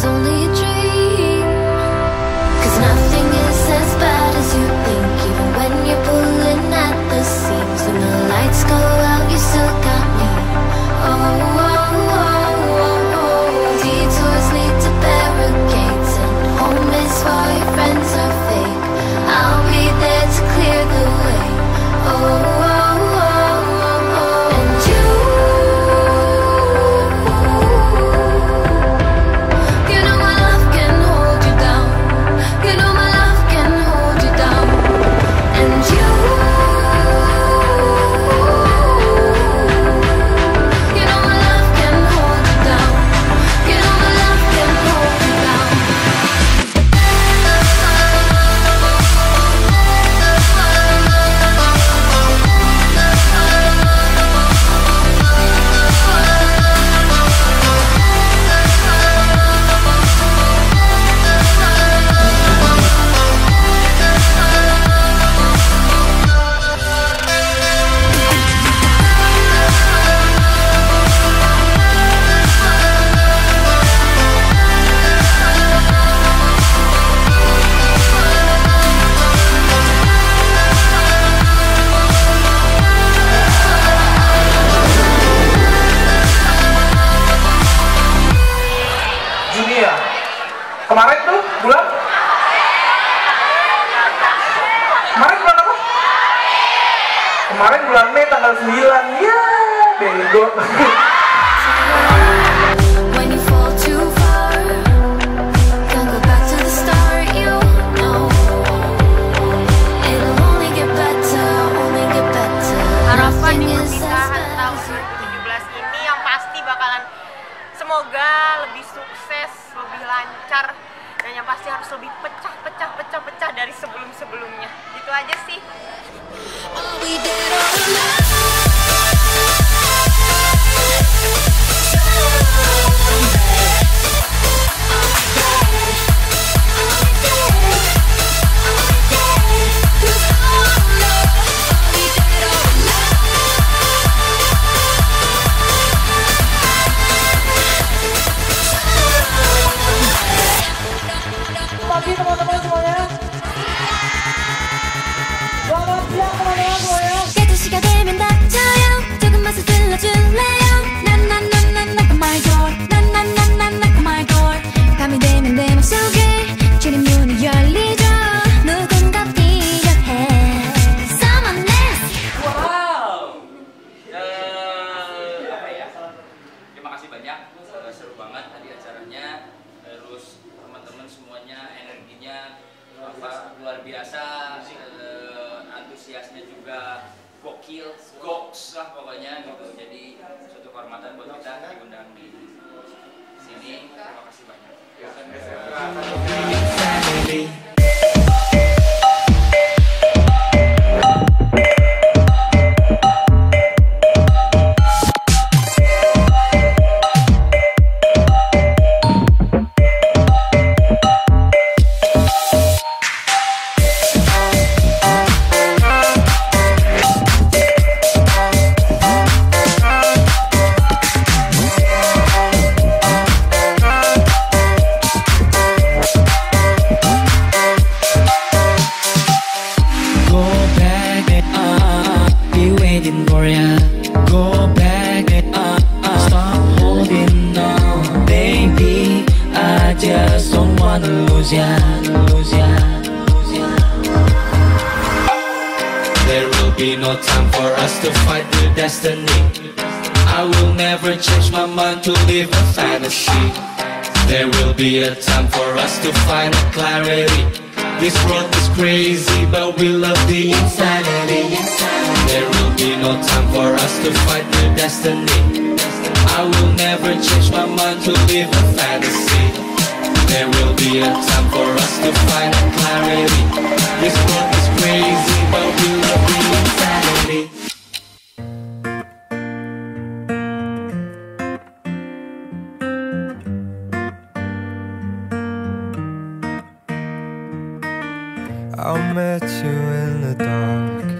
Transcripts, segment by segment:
it was only kemarin bulan Mei tanggal 9 ya bego banyak. Eh, seru banget tadi acaranya. Terus teman-teman semuanya energinya apa luar biasa. Eh, antusiasnya juga gokil, goks lah pokoknya gitu. Jadi suatu kehormatan buat kita diundang di sini. Terima kasih banyak. Go back, uh, uh, stop holding on, baby. I just don't wanna lose ya. There will be no time for us to fight with destiny. I will never change my mind to live a fantasy. There will be a time for us to find clarity. This world is crazy, but we love the insanity. Be no time for us to fight with destiny. I will never change my mind to live a fantasy. There will be a time for us to find clarity. This world is crazy, but we love the insanity. I met you in the dark.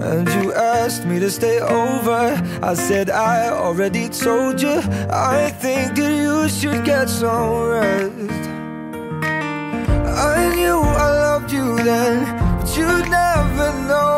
And you asked me to stay over. I said, I already told you. I think that you should get some rest. I knew I loved you then, but you'd never know.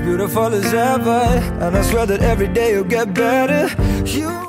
beautiful as ever. And I swear that every day you'll get better. You